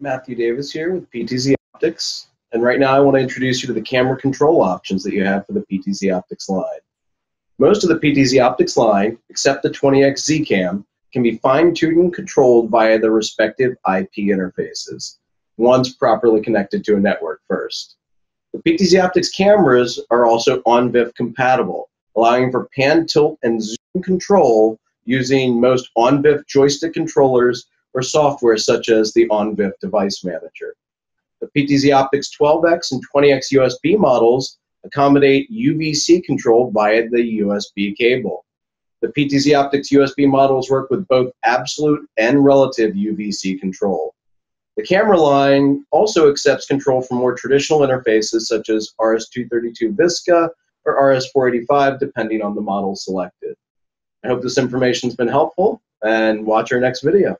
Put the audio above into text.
Matthew Davis here with PTZ Optics, and right now I want to introduce you to the camera control options that you have for the PTZ Optics line. Most of the PTZ Optics line, except the 20X Z-Cam, can be fine-tuned and controlled via their respective IP interfaces, once properly connected to a network first. The PTZ Optics cameras are also ONVIF compatible, allowing for pan, tilt, and zoom control using most ONVIF joystick controllers or software such as the ONVIF Device Manager. The PTZ Optics 12X and 20X USB models accommodate UVC control via the USB cable. The PTZ Optics USB models work with both absolute and relative UVC control. The camera line also accepts control from more traditional interfaces such as RS-232 VISCA or RS-485 depending on the model selected. I hope this information has been helpful and watch our next video.